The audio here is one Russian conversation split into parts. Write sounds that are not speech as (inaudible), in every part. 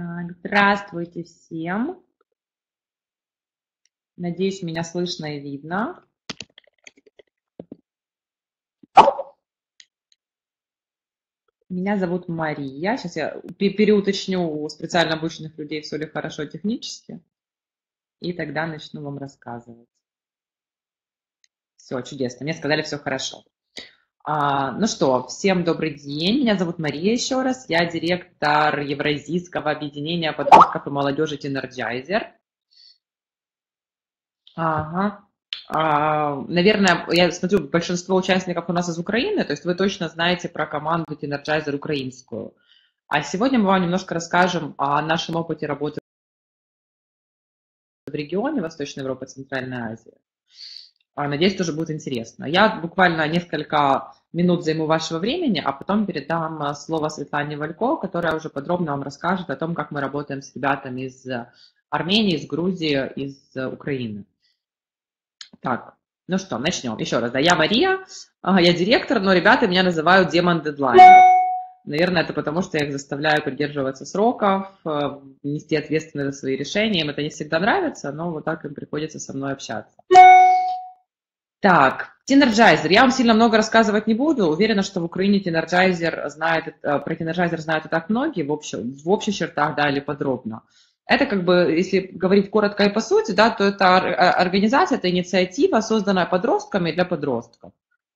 Так, здравствуйте всем. Надеюсь, меня слышно и видно. Меня зовут Мария. Сейчас я переуточню у специально обученных людей, все ли хорошо технически. И тогда начну вам рассказывать. Все, чудесно. Мне сказали, все хорошо. А, ну что, всем добрый день. Меня зовут Мария еще раз. Я директор Евразийского объединения подростков и молодежи Teenergizer. Ага. А, наверное, я смотрю, большинство участников у нас из Украины, то есть вы точно знаете про команду Teenergizer украинскую. А сегодня мы вам немножко расскажем о нашем опыте работы в регионе Восточной Европы, Центральной Азии. А, надеюсь, тоже будет интересно. Я буквально несколько минут займу вашего времени, а потом передам а, слово Светлане Валько, которая уже подробно вам расскажет о том, как мы работаем с ребятами из Армении, из Грузии, из Украины. Так, ну что, начнем. Еще раз, да, я Мария, я директор, но ребята меня называют демон дедлайнер. Наверное, это потому, что я их заставляю придерживаться сроков, э, нести ответственность за свои решения. Им это не всегда нравится, но вот так им приходится со мной общаться. Так, Teenergizer. Я вам сильно много рассказывать не буду. Уверена, что в Украине Teenergizer знает, э, про Teenergizer знают и так многие в, общем, в общих чертах, да, или подробно. Это как бы, если говорить коротко и по сути, да, то это э, организация, это инициатива, созданная подростками для подростков.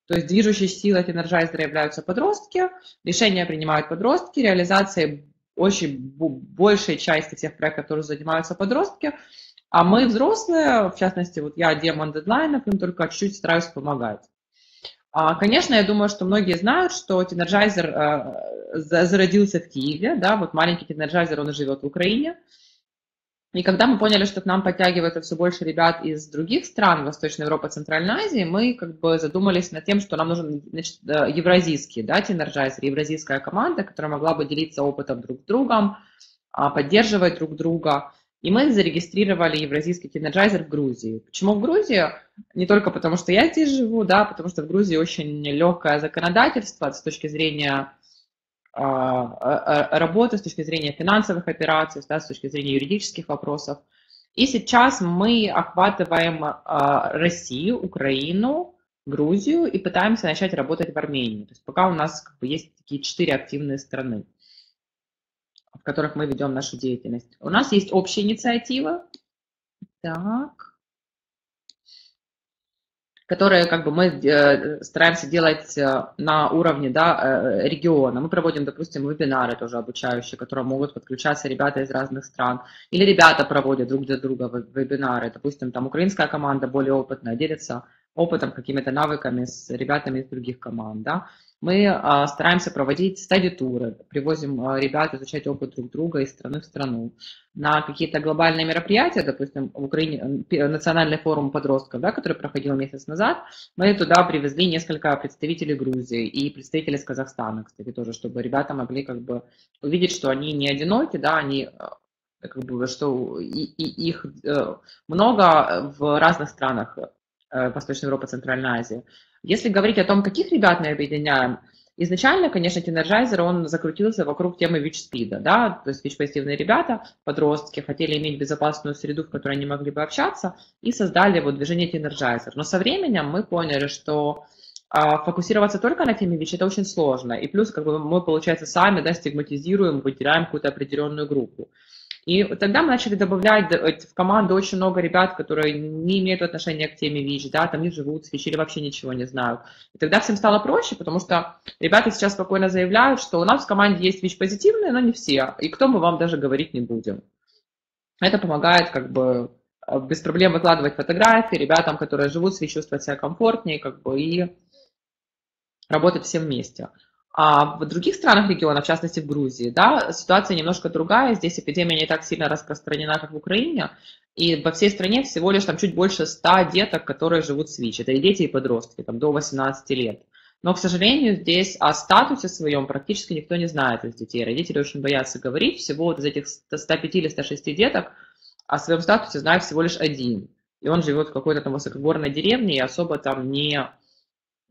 То есть движущей силой Teenergizer а являются подростки, решения принимают подростки, реализацией очень большей части тех проектов, которые занимаются подростки, а мы взрослые, в частности, вот я демон дедлайнов, им только чуть-чуть стараюсь помогать. А, конечно, я думаю, что многие знают, что Teenergizer э, зародился в Киеве, да, вот маленький Teenergizer, он живет в Украине. И когда мы поняли, что к нам подтягивается все больше ребят из других стран Восточной Европы, Центральной Азии, мы как бы задумались над тем, что нам нужен значит, э, евразийский да, Teenergizer, евразийская команда, которая могла бы делиться опытом друг с другом, а, поддерживать друг друга. И мы зарегистрировали евразийский Teenergizer в Грузии. Почему в Грузии? Не только потому, что я здесь живу, да, потому что в Грузии очень легкое законодательство с точки зрения а, а, а, работы, с точки зрения финансовых операций, да, с точки зрения юридических вопросов. И сейчас мы охватываем Россию, Украину, Грузию и пытаемся начать работать в Армении. То есть пока у нас как бы, есть такие четыре активные страны в которых мы ведем нашу деятельность. У нас есть общая инициатива, так, которые как бы мы э, стараемся делать э, на уровне да, э, региона. Мы проводим, допустим, вебинары тоже обучающие, которые могут подключаться ребята из разных стран. Или ребята проводят друг для друга вебинары. Допустим, там украинская команда более опытная делится опытом, какими-то навыками с ребятами из других команд. Да? Мы а, стараемся проводить стади-туры, привозим а, ребят изучать опыт друг друга из страны в страну. На какие-то глобальные мероприятия, допустим, в Украине национальный форум подростков, да, который проходил месяц назад, мы туда привезли несколько представителей Грузии и представителей из Казахстана, кстати, тоже, чтобы ребята могли как бы увидеть, что они не одиноки, да, они а, как бы, что и, и их э, много в разных странах э, Восточной Европы, Центральной Азии. Если говорить о том, каких ребят мы объединяем, изначально, конечно, Teenergizer, он закрутился вокруг темы ВИЧ-СПИДа, да, то есть ВИЧ-позитивные ребята, подростки, хотели иметь безопасную среду, в которой они могли бы общаться, и создали вот движение Teenergizer. Но со временем мы поняли, что а, фокусироваться только на теме ВИЧ это очень сложно. И плюс, как бы мы, получается, сами да, стигматизируем, выделяем какую-то определенную группу. И тогда мы начали добавлять в команду очень много ребят, которые не имеют отношения к теме ВИЧ, да, там не живут с ВИЧ или вообще ничего не знают. И тогда всем стало проще, потому что ребята сейчас спокойно заявляют, что у нас в команде есть ВИЧ-позитивные, но не все, и кто мы вам даже говорить не будем. Это помогает как бы без проблем выкладывать фотографии ребятам, которые живут с ВИЧ, чувствовать себя комфортнее, как бы, и работать все вместе. А в других странах региона, в частности в Грузии, да, ситуация немножко другая. Здесь эпидемия не так сильно распространена, как в Украине. И во всей стране всего лишь там чуть больше 100 деток, которые живут с ВИЧ. Это и дети, и подростки, там до 18 лет. Но, к сожалению, здесь о статусе своем практически никто не знает из детей. Родители очень боятся говорить. Всего вот из этих 105 или 106 деток о своем статусе знает всего лишь один. И он живет в какой-то там высокогорной деревне и особо там не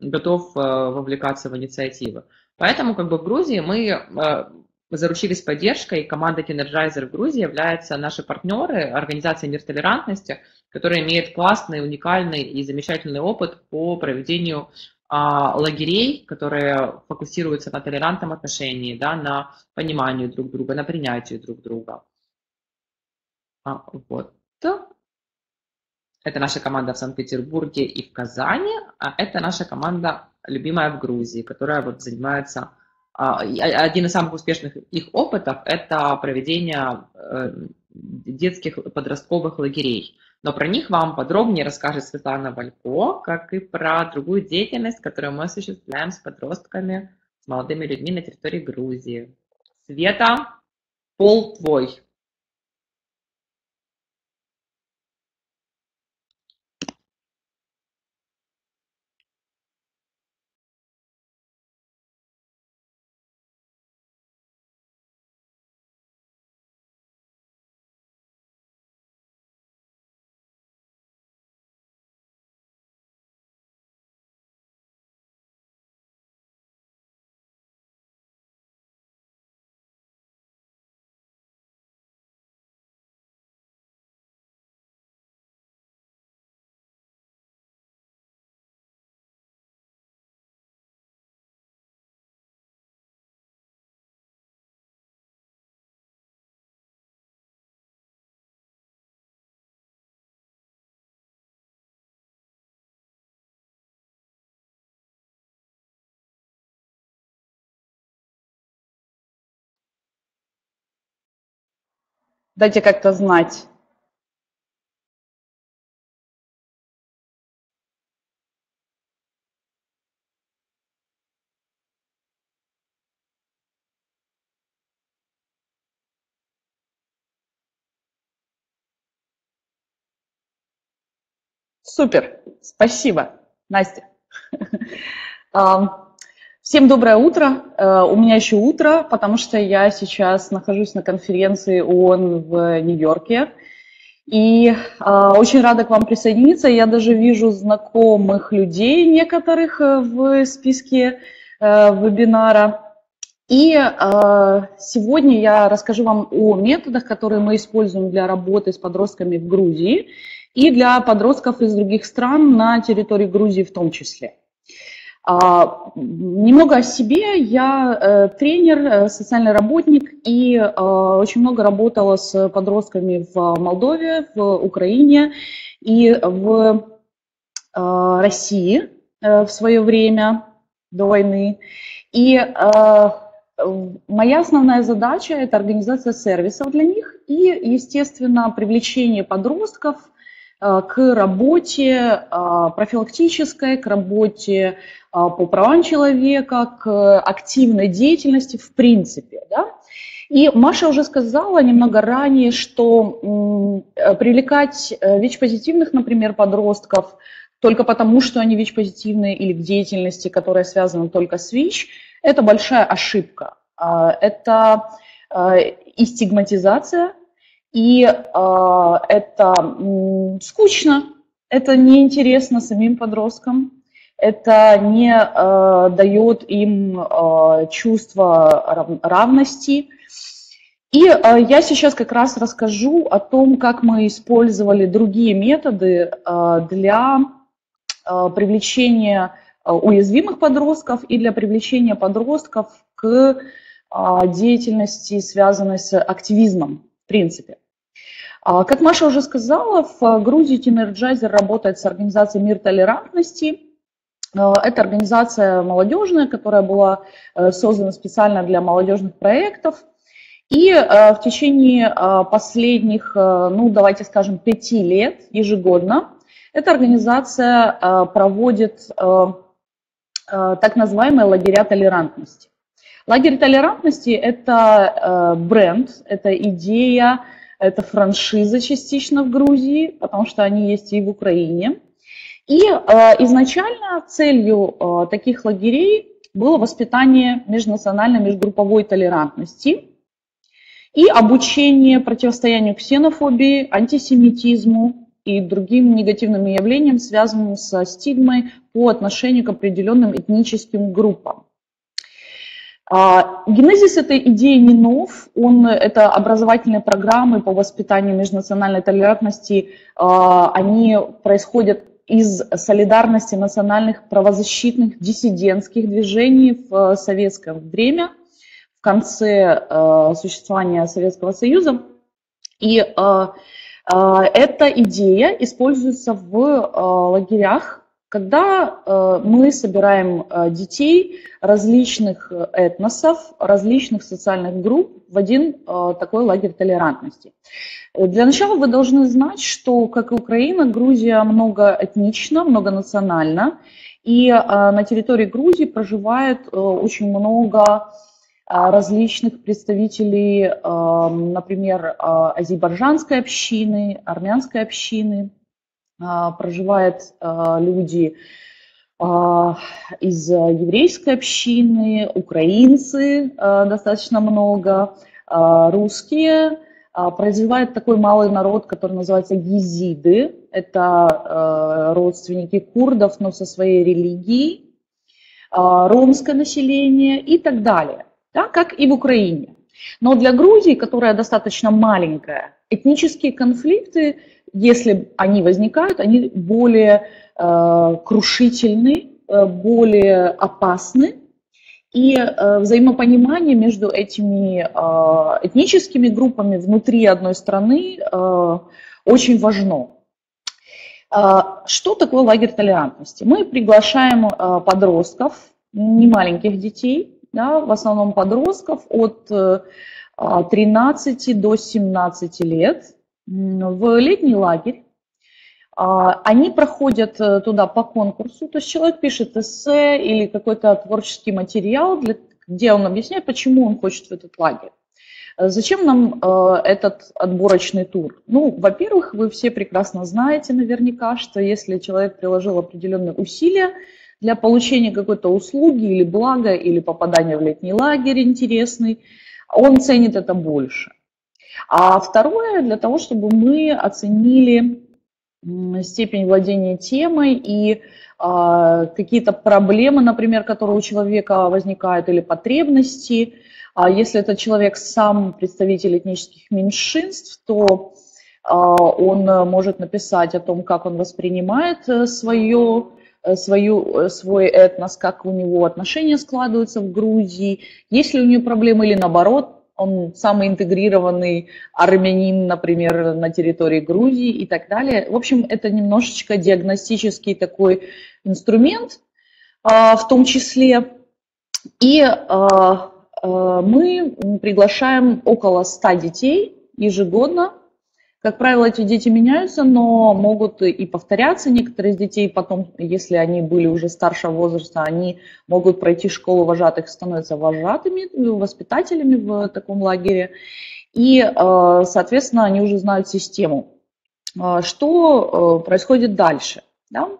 готов э, вовлекаться в инициативы. Поэтому как бы в Грузии мы э, заручились поддержкой. Команда Energizer в Грузии являются наши партнеры, организация Мир Толерантности, которая имеет классный, уникальный и замечательный опыт по проведению а, лагерей, которые фокусируются на толерантном отношении, да, на понимании друг друга, на принятии друг друга. А, вот. Это наша команда в Санкт-Петербурге и в Казани, а это наша команда любимая в Грузии, которая вот занимается а, один из самых успешных их опытов – это проведение э, детских подростковых лагерей. Но про них вам подробнее расскажет Светлана Валько, как и про другую деятельность, которую мы осуществляем с подростками, с молодыми людьми на территории Грузии. Света, пол твой. Дайте как-то знать. Супер, спасибо, Настя. (laughs) Всем доброе утро. Э, у меня еще утро, потому что я сейчас нахожусь на конференции ООН в Нью-Йорке. И э, очень рада к вам присоединиться. Я даже вижу знакомых людей некоторых э, в списке вебинара. И сегодня я расскажу вам о методах, которые мы используем для работы с подростками в Грузии и для подростков из других стран на территории Грузии в том числе. А, немного о себе. Я э, тренер, э, социальный работник и э, очень много работала с подростками в Молдове, в Украине и в России в свое время до войны. И моя основная задача – это организация сервисов для них и, естественно, привлечение подростков – к работе профилактической, к работе по правам человека, к активной деятельности в принципе. Да? И Маша уже сказала немного ранее, что привлекать э, ВИЧ-позитивных, например, подростков только потому, что они ВИЧ-позитивные или к деятельности, которая связана только с ВИЧ, это большая ошибка. А, это а, и стигматизация, и это скучно, это неинтересно самим подросткам, это не э, дает им э, чувство равности. И э, я сейчас как раз расскажу о том, как мы использовали другие методы э, для э, привлечения э, уязвимых подростков и для привлечения подростков к э, деятельности, связанной с активизмом, в принципе. А, как Маша уже сказала, в Грузии Teenergizer работает с организацией «Мир толерантности», это организация молодежная, которая была э, создана специально для молодежных проектов. И э, в течение последних, ну давайте скажем, пяти лет ежегодно эта организация проводит так называемые лагеря толерантности. Лагерь толерантности – это бренд, это идея, это франшиза частично в Грузии, потому что они есть и в Украине. И э, изначально целью э, таких лагерей было воспитание межнациональной, межгрупповой толерантности и обучение противостоянию ксенофобии, антисемитизму и другим негативным явлениям, связанным со стигмой по отношению к определенным этническим группам. А, генезис этой идеи не нов, он, это образовательные программы по воспитанию межнациональной толерантности, а, они происходят из солидарности национальных правозащитных диссидентских движений в советское время, в конце э, существования Советского Союза. И э, э, эта идея используется в лагерях когда э, мы собираем э, детей различных этносов, различных социальных групп в один э, такой лагерь толерантности. Для начала вы должны знать, что, как и Украина, Грузия многоэтнична, многонациональна, и на территории Грузии проживает очень много различных представителей, например, азербайджанской общины, армянской общины, а, проживают а, люди а, из еврейской общины, украинцы достаточно много, русские, проживает такой малый народ, который называется гизиды. Это родственники курдов, но со своей религией, ромское население и так далее, да, как и в Украине. Но для Грузии, которая достаточно маленькая, этнические конфликты если они возникают, они более э, крушительны, э, более опасны, и э, взаимопонимание между этими э, этническими группами внутри одной страны э, очень важно. Э, что такое лагерь толерантности? Мы приглашаем э, подростков, не маленьких детей, да, в основном подростков от 13 э, до 17 лет, в летний лагерь. А, они проходят э, туда по конкурсу, то есть человек пишет эссе или какой-то творческий материал, где он объясняет, почему он хочет в этот лагерь. Э, зачем нам э, этот отборочный тур? Ну, во-первых, вы все прекрасно знаете наверняка, что если человек приложил определенные усилия для получения какой-то услуги или блага, или попадания в летний лагерь интересный, он ценит это больше. А второе, для того, чтобы мы оценили степень владения темой и а, какие-то проблемы, например, которые у человека возникают, или потребности. А если этот человек сам представитель этнических меньшинств, то а, он может написать о том, как он воспринимает э, свое, э, свою, э, свой этнос, как у него отношения складываются в Грузии, есть ли у него проблемы или наоборот, он самый интегрированный армянин, например, на территории Грузии и так далее. В общем, это немножечко диагностический такой инструмент а, в том числе. И а, а, мы приглашаем около 100 детей ежегодно как правило, эти дети меняются, но могут и повторяться. Некоторые из детей потом, если они были уже старшего возраста, они могут пройти школу вожатых, становятся вожатыми, воспитателями в таком лагере. И, э, соответственно, они уже знают систему. Э, что э, происходит дальше? Да?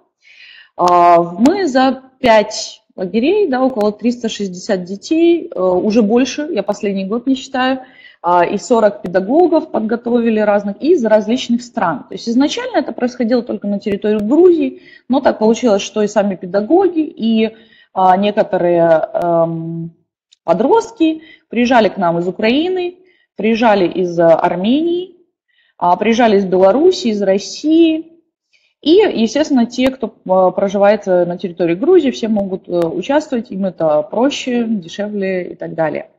Мы за 5 лагерей, да, около 360 детей, уже больше, я последний год не считаю, и 40 педагогов подготовили разных из различных стран. То есть изначально это происходило только на территории Грузии, но так получилось, что и сами педагоги, и а, некоторые эм, подростки приезжали к нам из Украины, приезжали из Армении, а, приезжали из Беларуси, из России. И, естественно, те, кто проживает на территории Грузии, все могут э, участвовать, им это проще, дешевле и так далее.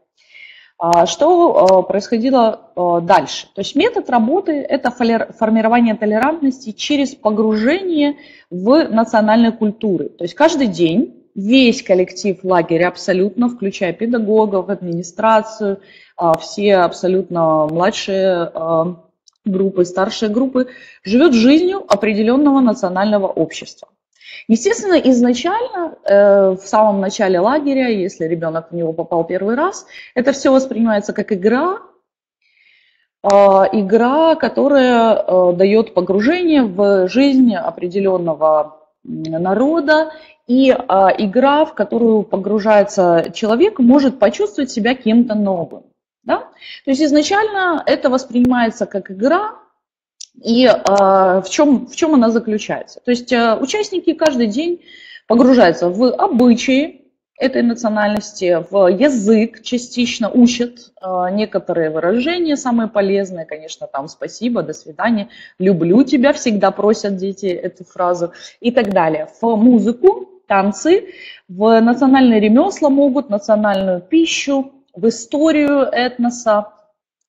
А, что э, происходило э, дальше? То есть метод работы – это формирование толерантности через погружение в национальные культуры. То есть каждый день весь коллектив лагеря абсолютно, включая педагогов, администрацию, а, все абсолютно младшие группы, старшие группы, живет жизнью определенного национального общества. Естественно, изначально, э, в самом начале лагеря, если ребенок в него попал первый раз, это все воспринимается как игра, э, игра, которая э, дает погружение в жизнь определенного народа, и э, игра, в которую погружается человек, может почувствовать себя кем-то новым. Да? То есть изначально это воспринимается как игра, и э, в, чем, в чем она заключается? То есть э, участники каждый день погружаются в обычаи, этой национальности, в язык частично учат э, некоторые выражения, самые полезные, конечно, там «спасибо», «до свидания», «люблю тебя», всегда просят дети эту фразу и так далее. В музыку, танцы, в национальные ремесла могут, национальную пищу, в историю этноса.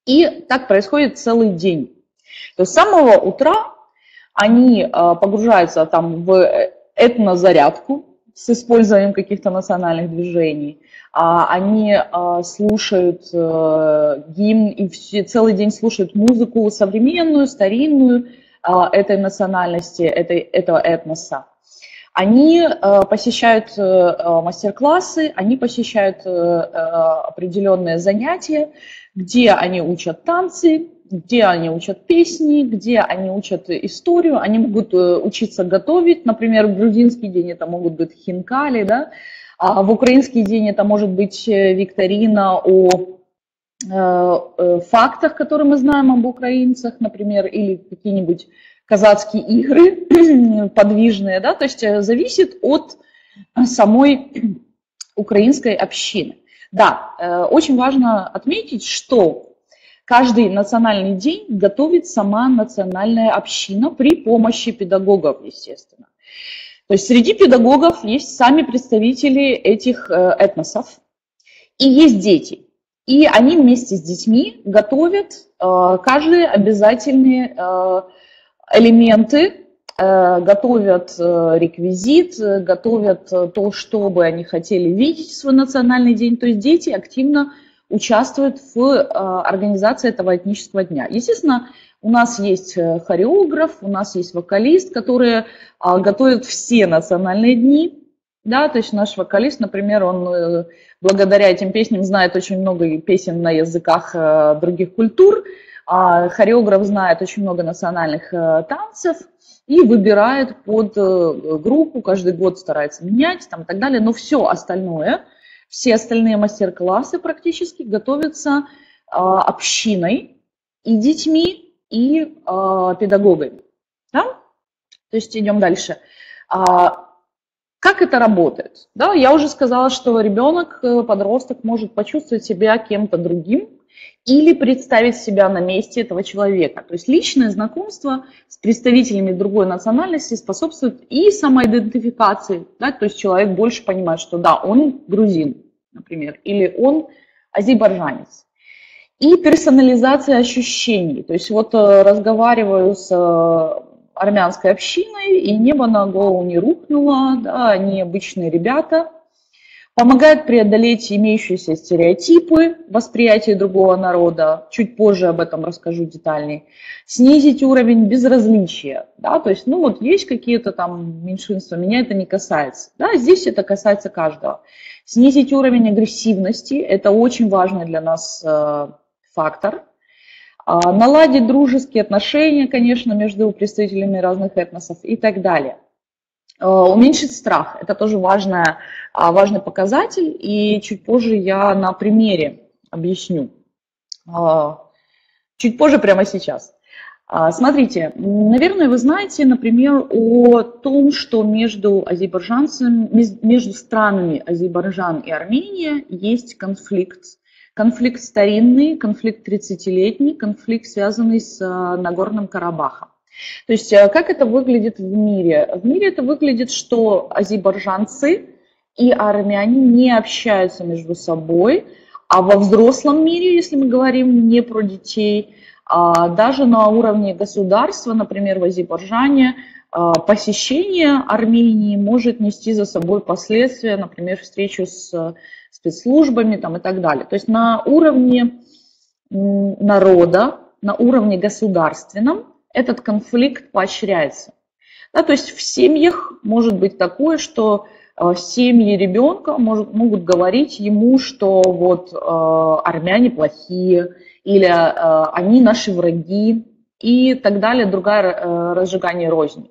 И так происходит целый день. То есть с самого утра они э, погружаются там в э, этнозарядку, с использованием каких-то национальных движений. А, они а, слушают э, гимн и целый день слушают музыку современную, старинную а, этой национальности, этой, этого этноса. Они э, посещают мастер-классы, они посещают определенные занятия, где они учат танцы, где они учат песни, где они учат историю, они могут э, учиться готовить, например, в грузинский день это могут быть хинкали, да, а в украинский день это может быть э, викторина о э, фактах, которые мы знаем об украинцах, например, или какие-нибудь казацкие игры (clears throat) подвижные, да, то есть зависит от самой украинской общины. Да, очень важно отметить, что Каждый национальный день готовит сама национальная община при помощи педагогов, естественно. То есть среди педагогов есть сами представители этих э, этносов, и есть дети. И они вместе с детьми готовят э, каждые обязательные э, элементы, готовят реквизит, готовят то, что бы они хотели видеть в свой национальный день. То есть дети активно участвуют в э, организации этого этнического дня. Естественно, у нас есть э, хореограф, у нас есть вокалист, которые а, готовят все национальные дни. Да, то есть наш вокалист, например, он э, благодаря этим песням знает очень много песен на языках других культур, а хореограф знает очень много национальных танцев и выбирает под группу, каждый год старается менять там, и так далее, но все остальное – все остальные мастер-классы практически готовятся а, общиной и детьми, и а, педагогами. Да? То есть идем дальше. А, как это работает? Да, я уже сказала, что ребенок, э, подросток может почувствовать себя кем-то другим или представить себя на месте этого человека. То есть личное знакомство с представителями другой национальности способствует и самоидентификации. Да, то есть человек больше понимает, что да, он грузин, например, или он азербайджанец. И персонализация ощущений. То есть вот э, разговариваю с э, армянской общиной, и небо на голову не рухнуло, да, они обычные ребята, помогает преодолеть имеющиеся стереотипы восприятия другого народа, чуть позже об этом расскажу детальнее, снизить уровень безразличия, да, то есть, ну вот есть какие-то там меньшинства, меня это не касается, да, здесь это касается каждого. Снизить уровень агрессивности, это очень важный для нас э, фактор. А, наладить дружеские отношения, конечно, между представителями разных этносов и так далее. Э, уменьшить страх, это тоже важная, важный показатель, и чуть позже я на примере объясню. Э, чуть позже, прямо сейчас. А, смотрите, наверное, вы знаете, например, о том, что между азербайджанцами, между странами Азербайджан и Армения есть конфликт. Конфликт старинный, конфликт 30-летний, конфликт, связанный с а, Нагорным Карабахом. То есть а, как это выглядит в мире? В мире это выглядит, что азербайджанцы и армяне не общаются между собой, а во взрослом мире, если мы говорим не про детей, а даже на уровне государства, например, в Азербайджане, а, посещение Армении может нести за собой последствия, например, встречу с спецслужбами там, и так далее. То есть на уровне народа, на уровне государственном этот конфликт поощряется. Да, то есть в семьях может быть такое, что семьи ребенка может, могут говорить ему, что вот э, армяне плохие, или э, они наши враги и так далее, другая э, разжигание розни.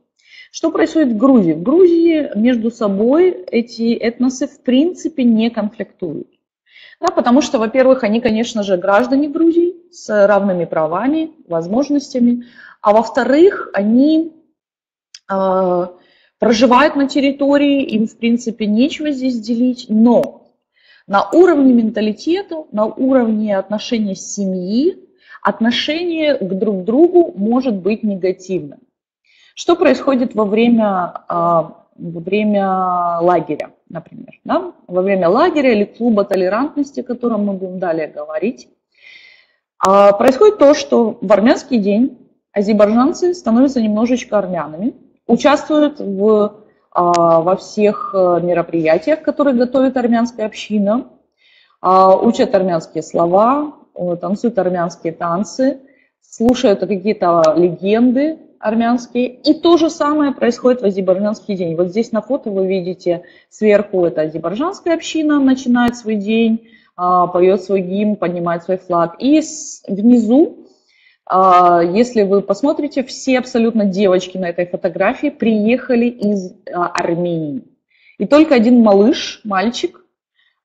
Что происходит в Грузии? В Грузии между собой эти этносы в принципе не конфликтуют. Да, потому что, во-первых, они, конечно же, граждане Грузии с равными правами, возможностями, а во-вторых, они э, проживают на территории, им, в принципе, нечего здесь делить, но на уровне менталитета, на уровне отношения семьи, отношение к друг другу может быть негативным. Что происходит во время, а, во время лагеря, например? Да? Во время лагеря или клуба толерантности, о котором мы будем далее говорить, а, происходит то, что в армянский день азербайджанцы становятся немножечко армянами, участвуют в, а, во всех э, мероприятиях, которые готовит армянская община, учат армянские слова, танцуют армянские танцы, слушают какие-то легенды, армянские. И то же самое происходит в азербайджанский день. Вот здесь на фото вы видите сверху это азербайджанская община начинает свой день, а, поет свой гимн, поднимает свой флаг. И внизу, а, если вы посмотрите, все абсолютно девочки на этой фотографии приехали из а, Армении. И только один малыш, мальчик,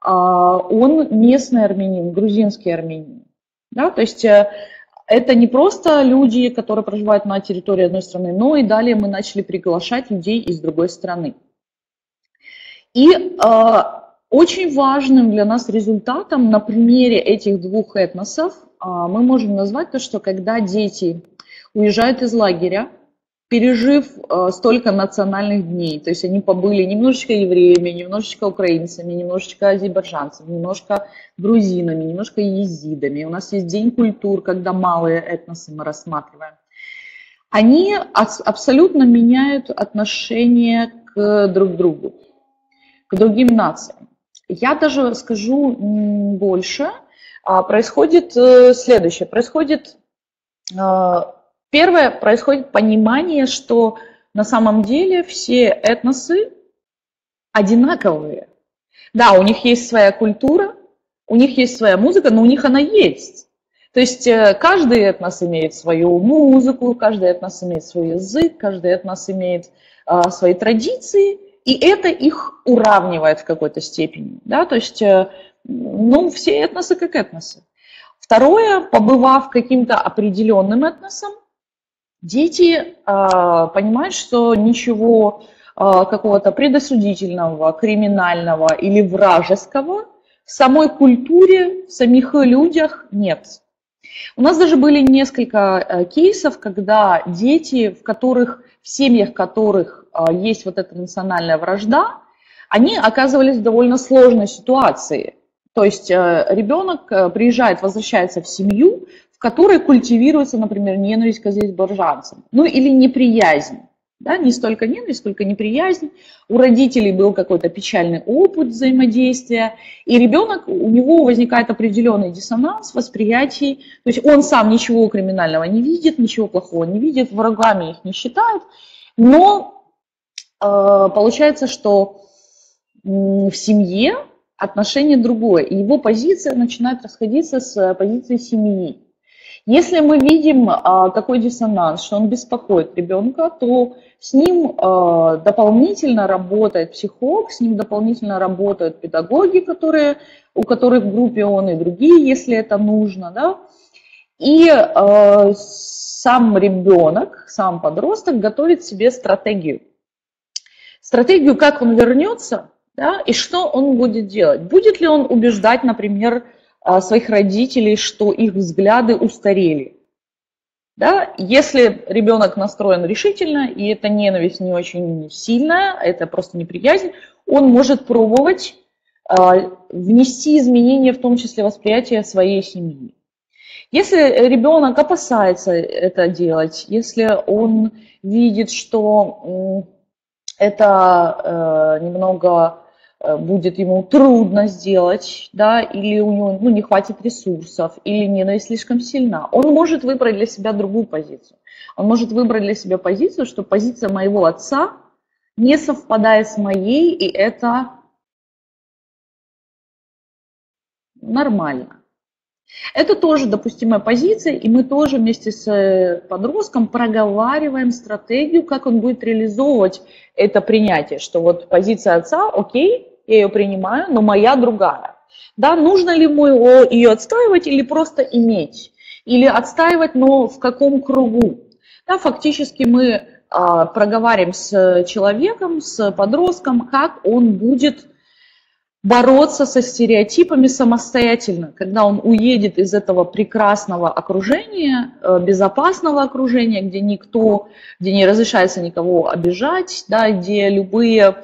он местный армянин, грузинский армянин. Да? То есть э, это не просто люди, которые проживают на территории одной страны, но и далее мы начали приглашать людей из другой страны. И э, очень важным для нас результатом на примере этих двух этносов мы можем назвать то, что когда дети уезжают из лагеря, пережив э, столько национальных дней. То есть они побыли немножечко евреями, немножечко украинцами, немножечко азербайджанцами, немножко грузинами, немножко езидами. У нас есть День культур, когда малые этносы мы рассматриваем. Они абсолютно меняют отношение к друг другу, к другим нациям. Я даже скажу больше. А, происходит э, следующее. Происходит э, Первое, происходит понимание, что на самом деле все этносы одинаковые. Да, у них есть своя культура, у них есть своя музыка, но у них она есть. То есть э, каждый этнос имеет свою музыку, каждый этнос имеет свой язык, каждый этнос имеет а, свои традиции, и это их уравнивает в какой-то степени. Да? То есть, ну, все этносы как этносы. Второе, побывав каким-то определенным этносом, дети э, понимают, что ничего э, какого-то предосудительного, криминального или вражеского в самой культуре, в самих людях нет. У нас даже были несколько э, кейсов, когда дети, в которых, в семьях которых э, есть вот эта национальная вражда, они оказывались в довольно сложной ситуации. То есть э, ребенок приезжает, возвращается в семью, которой культивируется, например, ненависть к азербайджанцам, ну или неприязнь. Да, не столько ненависть, сколько неприязнь. У родителей был какой-то печальный опыт взаимодействия, и ребенок, у него возникает определенный диссонанс восприятий, то есть он сам ничего криминального не видит, ничего плохого не видит, врагами их не считает, но э, получается, что в семье отношение другое, и его позиция начинает расходиться с позицией семьи. Если мы видим а, такой диссонанс, что он беспокоит ребенка, то с ним а, дополнительно работает психолог, с ним дополнительно работают педагоги, которые, у которых в группе он и другие, если это нужно. Да? И а, сам ребенок, сам подросток готовит себе стратегию. Стратегию, как он вернется, да, и что он будет делать. Будет ли он убеждать, например, а, своих родителей, что их взгляды устарели. Да? Если ребенок настроен решительно, и эта ненависть не очень сильная, это просто неприязнь, он может пробовать а, внести изменения, в том числе восприятие своей семьи. Если ребенок опасается это делать, если он видит, что это э, немного будет ему трудно сделать, да, или у него ну, не хватит ресурсов, или ненависть слишком сильна, он может выбрать для себя другую позицию. Он может выбрать для себя позицию, что позиция моего отца не совпадает с моей, и это нормально. Это тоже допустимая позиция, и мы тоже вместе с э, подростком проговариваем стратегию, как он будет реализовывать это принятие, что вот позиция отца, окей, я ее принимаю, но моя другая. Да, нужно ли ему ее отстаивать или просто иметь? Или отстаивать, но в каком кругу? Да, фактически мы а, проговариваем с человеком, с подростком, как он будет бороться со стереотипами самостоятельно, когда он уедет из этого прекрасного окружения, э, безопасного окружения, где никто, где не разрешается никого обижать, да, где любые э,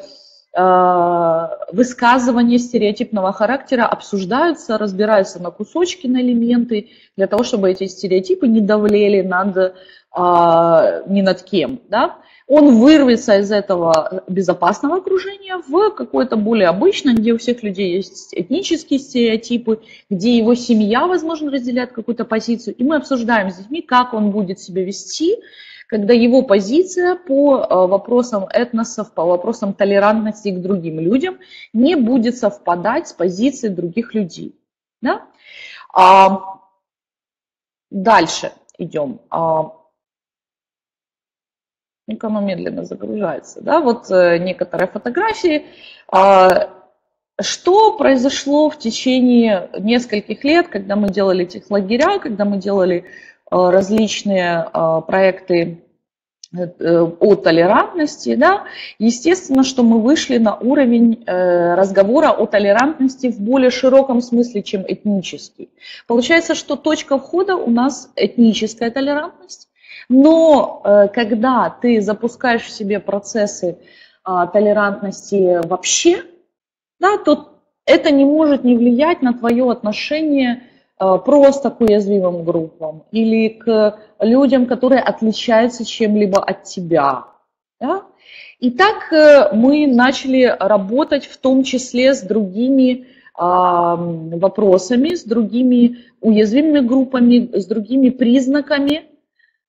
высказывания стереотипного характера обсуждаются, разбираются на кусочки, на элементы, для того, чтобы эти стереотипы не давлели над, а, ни над кем. Да? он вырвется из этого безопасного окружения в какое-то более обычное, где у всех людей есть этнические стереотипы, где его семья, возможно, разделяет какую-то позицию, и мы обсуждаем с детьми, как он будет себя вести, когда его позиция по э, вопросам этносов, по вопросам толерантности к другим людям не будет совпадать с позицией других людей. Да? А, дальше идем. А, оно медленно загружается. Да? Вот э, некоторые фотографии. А, что произошло в течение нескольких лет, когда мы делали этих лагеря, когда мы делали различные э, проекты о толерантности, да, естественно, что мы вышли на уровень разговора о толерантности в более широком смысле, чем этнический. Получается, что точка входа у нас этническая толерантность, но э, когда ты запускаешь в себе процессы а, толерантности вообще, да, то это не может не влиять на твое отношение а, просто к уязвимым группам или к людям, которые отличаются чем-либо от тебя. Да? И так э, мы начали работать в том числе с другими а, вопросами, с другими уязвимыми группами, с другими признаками,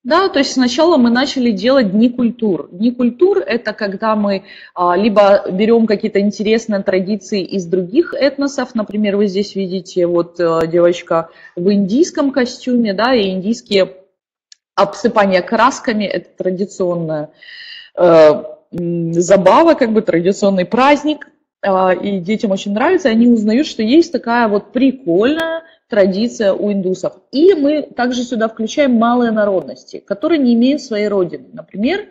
да, то есть сначала мы начали делать дни культур. Дни культур – это когда мы а, либо берем какие-то интересные традиции из других этносов, например, вы здесь видите вот а, девочка в индийском костюме, да, и индийские обсыпания красками – это традиционная э, забава, как бы традиционный праздник, и детям очень нравится, они узнают, что есть такая вот прикольная традиция у индусов. И мы также сюда включаем малые народности, которые не имеют своей родины. Например,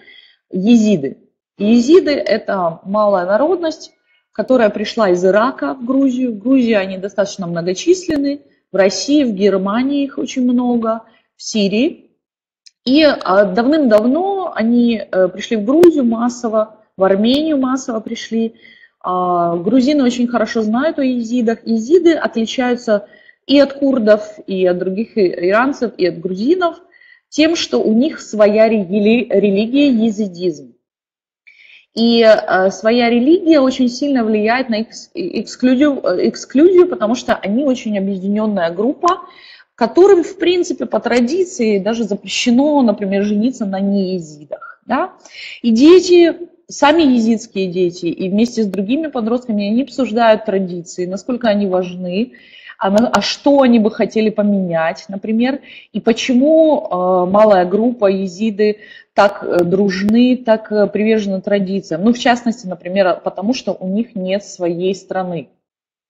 езиды. Езиды – это малая народность, которая пришла из Ирака в Грузию. В Грузии они достаточно многочисленны, в России, в Германии их очень много, в Сирии. И а, давным-давно они э, пришли в Грузию массово, в Армению массово пришли. А, грузины очень хорошо знают о езидах. Езиды отличаются и от курдов, и от других иранцев, и от грузинов, тем, что у них своя религия езидизм. И э, своя религия очень сильно влияет на эксклюзию, эксклюзию, потому что они очень объединенная группа, которым, в принципе, по традиции даже запрещено, например, жениться на неезидах. Да? И дети, сами езидские дети, и вместе с другими подростками, они обсуждают традиции, насколько они важны, а, а что они бы хотели поменять, например, и почему э, малая группа езиды так э, дружны, так э, привержены традициям. Ну, в частности, например, потому что у них нет своей страны.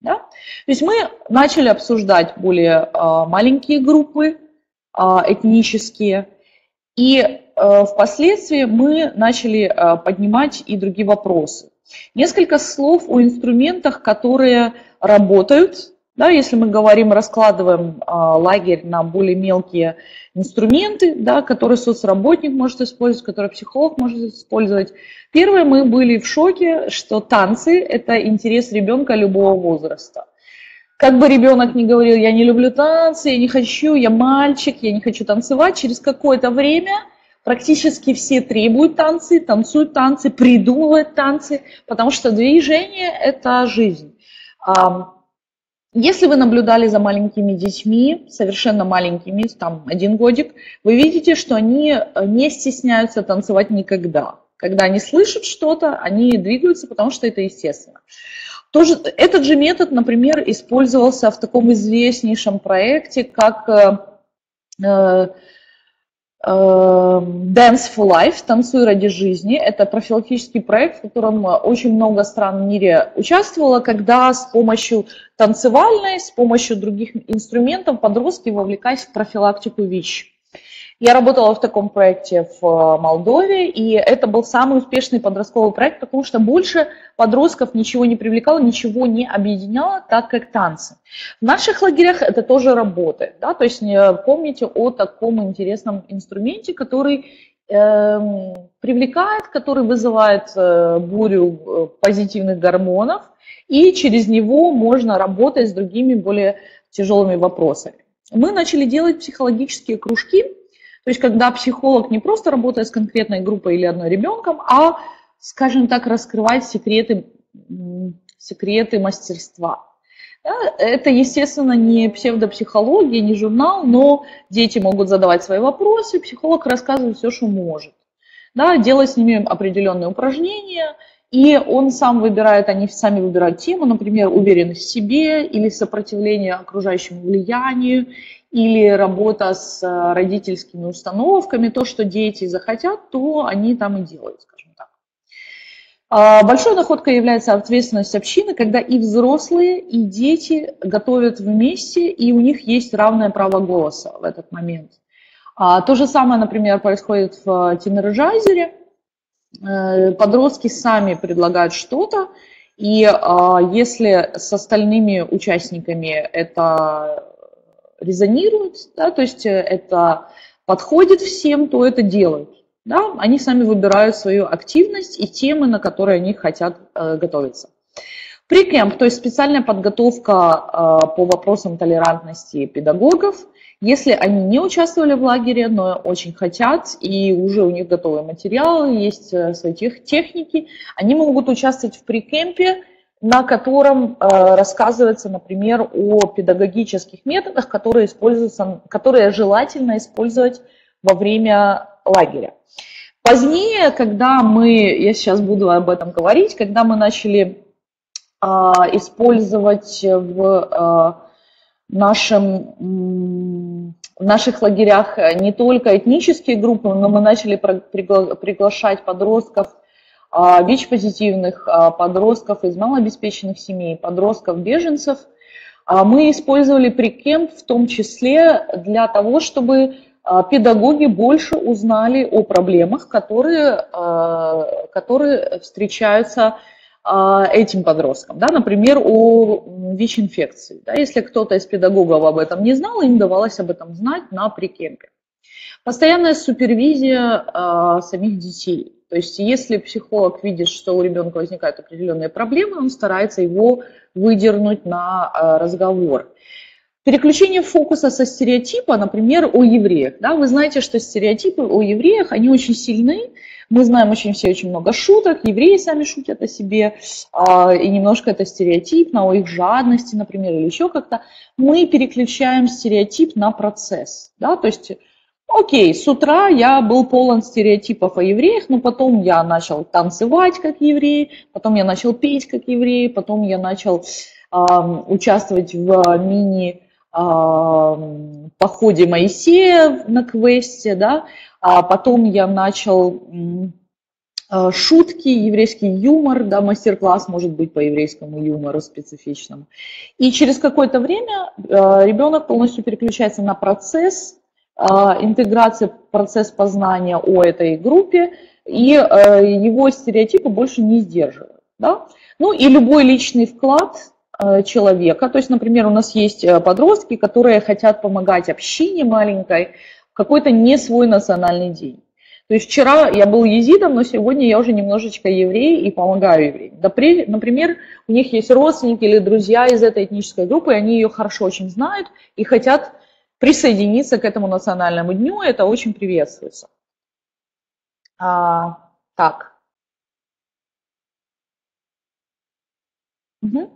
Да? То есть мы начали обсуждать более маленькие группы этнические, и впоследствии мы начали поднимать и другие вопросы. Несколько слов о инструментах, которые работают да, если мы говорим, раскладываем а, лагерь на более мелкие инструменты, да, которые соцработник может использовать, которые психолог может использовать. Первое, мы были в шоке, что танцы – это интерес ребенка любого возраста. Как бы ребенок ни говорил, я не люблю танцы, я не хочу, я мальчик, я не хочу танцевать, через какое-то время практически все требуют танцы, танцуют танцы, придумывают танцы, потому что движение – это жизнь. Если вы наблюдали за маленькими детьми, совершенно маленькими, там один годик, вы видите, что они э, не стесняются танцевать никогда. Когда они слышат что-то, они двигаются, потому что это естественно. Тоже, этот же метод, например, использовался в таком известнейшем проекте, как э, э Dance for Life, Танцуй ради жизни. Это профилактический проект, в котором очень много стран в мире участвовало, когда с помощью танцевальной, с помощью других инструментов подростки вовлекались в профилактику ВИЧ. Я работала в таком проекте в э, Молдове, и это был самый успешный подростковый проект, потому что больше подростков ничего не привлекало, ничего не объединяло, так как танцы. В наших лагерях это тоже работает. Да? То есть помните о таком интересном инструменте, который э, привлекает, который вызывает э, бурю э, позитивных гормонов, и через него можно работать с другими более тяжелыми вопросами. Мы начали делать психологические кружки, то есть когда психолог не просто работает с конкретной группой или одной ребенком, а, скажем так, раскрывать секреты, секреты мастерства. Это, естественно, не псевдопсихология, не журнал, но дети могут задавать свои вопросы, психолог рассказывает все, что может. Да, делать с ними определенные упражнения, и он сам выбирает, они сами выбирают тему, например, уверенность в себе или сопротивление окружающему влиянию, или работа с э, родительскими установками, то, что дети захотят, то они там и делают, скажем так. А, большой находкой является ответственность общины, когда и взрослые, и дети готовят вместе, и у них есть равное право голоса в этот момент. А, то же самое, например, происходит в Teenergizer е. Э, подростки сами предлагают что-то, и а, если с остальными участниками это резонирует, да, то есть э, это подходит всем, то это делают. Да? Они сами выбирают свою активность и темы, на которые они хотят э, готовиться. Прикемп, то есть специальная подготовка э, по вопросам толерантности педагогов, если они не участвовали в лагере, но очень хотят, и уже у них готовые материалы, есть э, свои техники, они могут участвовать в прикемпе, на котором э, рассказывается, например, о педагогических методах, которые, используются, которые желательно использовать во время лагеря. Позднее, когда мы, я сейчас буду об этом говорить, когда мы начали э, использовать в э, нашем, в наших лагерях не только этнические группы, но мы начали приглашать подростков а, ВИЧ-позитивных а, подростков из малообеспеченных семей, подростков-беженцев. А, мы использовали прикемп в том числе для того, чтобы педагоги больше узнали о проблемах, которые, которые встречаются этим подросткам. Да, например, о ВИЧ-инфекции. Да, если кто-то из педагогов об этом не знал, им давалось об этом знать на прикемпе. Постоянная супервизия самих детей. То есть если психолог видит, что у ребенка возникают определенные проблемы, он старается его выдернуть на э, разговор. Переключение фокуса со стереотипа, например, о евреях. Да, вы знаете, что стереотипы о евреях, они очень сильны. Мы знаем очень все очень много шуток, евреи сами шутят о себе, а, и немножко это стереотипно, о их жадности, например, или еще как-то. Мы переключаем стереотип на процесс. Да, то есть Окей, с утра я был полон стереотипов о евреях, но потом я начал танцевать как еврей, потом я начал петь как еврей, потом я начал э, участвовать в мини э, походе Моисея на квесте, да, а потом я начал э, шутки, еврейский юмор, да, мастер-класс может быть по еврейскому юмору специфичному. И через какое-то время э, ребенок полностью переключается на процесс, интеграция, процесс познания о этой группе, и э, его стереотипы больше не сдерживают. Да? Ну и любой личный вклад э, человека, то есть, например, у нас есть э, подростки, которые хотят помогать общине маленькой в какой-то не свой национальный день. То есть вчера я был езидом, но сегодня я уже немножечко еврей и помогаю евреям. Например, у них есть родственники или друзья из этой этнической группы, и они ее хорошо очень знают и хотят присоединиться к этому национальному дню, это очень приветствуется. А, так. Угу.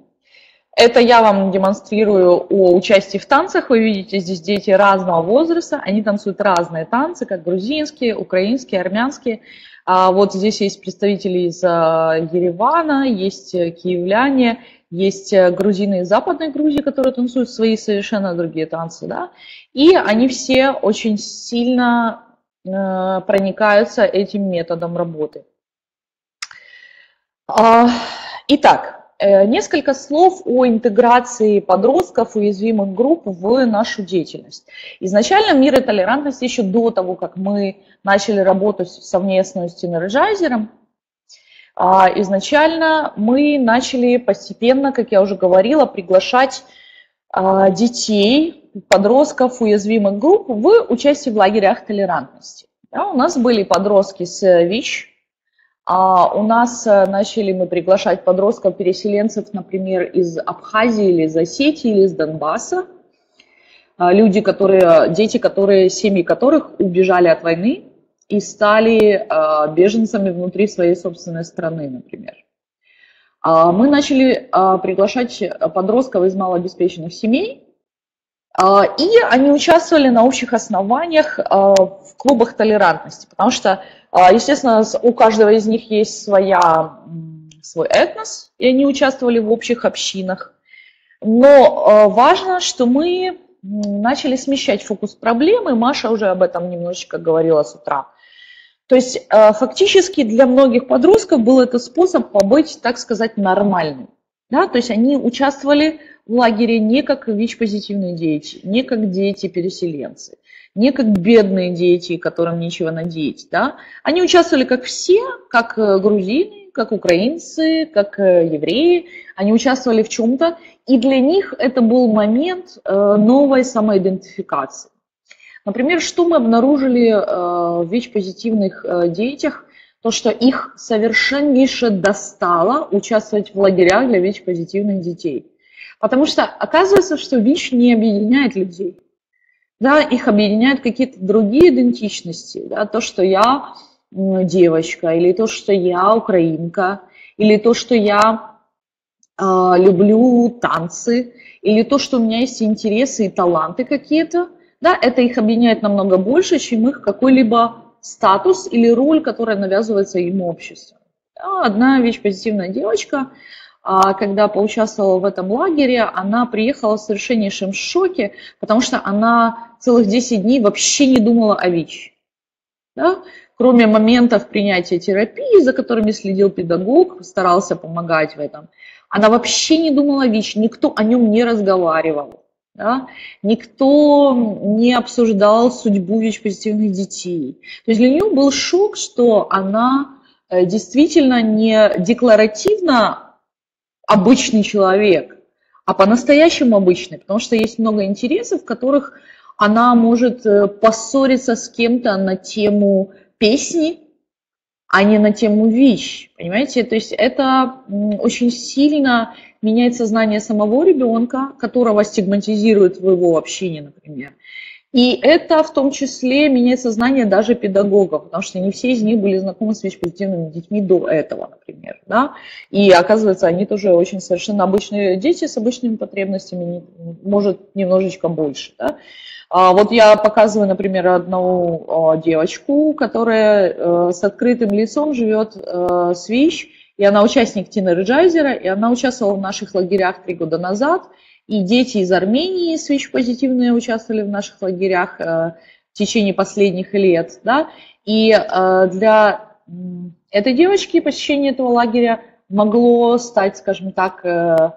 Это я вам демонстрирую о участии в танцах. Вы видите здесь дети разного возраста. Они танцуют разные танцы, как грузинские, украинские, армянские. А вот здесь есть представители из а, Еревана, есть э, киевляне, есть э, грузины из Западной Грузии, которые танцуют свои совершенно другие танцы, да, и они все очень сильно э, проникаются этим методом работы. А, итак, э, несколько слов о интеграции подростков уязвимых групп в нашу деятельность. Изначально «Мир толерантности» еще до того, как мы начали работу совместную с Teenergizer ом, а, изначально мы начали постепенно, как я уже говорила, приглашать а, детей, подростков уязвимых групп в участие в лагерях толерантности. Да, у нас были подростки с ВИЧ, а у нас э, начали мы приглашать подростков-переселенцев, например, из Абхазии или из Осетии или из Донбасса. А, люди, которые, дети, которые, семьи которых убежали от войны и стали а, беженцами внутри своей собственной страны, например. А, мы начали приглашать подростков из малообеспеченных семей, и они участвовали на общих основаниях в клубах толерантности, потому что а, естественно, у каждого из них есть своя, свой этнос, и они участвовали в общих общинах. Но а, важно, что мы начали смещать фокус проблемы. Маша уже об этом немножечко говорила с утра. То есть а, фактически для многих подростков был это способ побыть, так сказать, нормальным. Да? То есть они участвовали в лагере не как ВИЧ-позитивные дети, не как дети-переселенцы не как бедные дети, которым нечего надеть. Да? Они участвовали как все, как э, грузины, как украинцы, как э, евреи. Они участвовали в чем-то, и для них это был момент э, новой самоидентификации. Например, что мы обнаружили в ВИЧ-позитивных детях? То, что их совершеннейше достало участвовать в лагерях для ВИЧ-позитивных детей. Потому что оказывается, что ВИЧ не объединяет людей да, их объединяют какие-то другие идентичности, да, то, что я девочка, или то, что я украинка, или то, что я э, люблю танцы, или то, что у меня есть интересы и таланты какие-то, да, это их объединяет намного больше, чем их какой-либо статус или роль, которая навязывается им обществом. Да, одна вещь позитивная девочка, а когда поучаствовала в этом лагере, она приехала в совершеннейшем шоке, потому что она целых 10 дней вообще не думала о ВИЧ. Да? Кроме моментов принятия терапии, за которыми следил педагог, старался помогать в этом, она вообще не думала о ВИЧ, никто о нем не разговаривал. Да? Никто не обсуждал судьбу ВИЧ-позитивных детей. То есть для нее был шок, что она э, действительно не декларативно обычный человек, а по-настоящему обычный, потому что есть много интересов, в которых она может э, поссориться с кем-то на тему песни, а не на тему ВИЧ, понимаете? То есть это очень сильно меняет сознание самого ребенка, которого стигматизируют в его общине, например. И это в том числе меняет сознание даже педагогов, потому что не все из них были знакомы с ВИЧ-позитивными детьми до этого, например. Да? И оказывается, они тоже очень совершенно обычные дети с обычными потребностями, может, немножечко больше. Да? А вот я показываю, например, одну а, девочку, которая э, с открытым лицом живет э, с ВИЧ, и она участник Teenergizer а, и она участвовала в наших лагерях три года назад – и дети из Армении ВИЧ-позитивные участвовали в наших лагерях э, в течение последних лет. Да? И э, для этой девочки посещение этого лагеря могло стать, скажем так, э,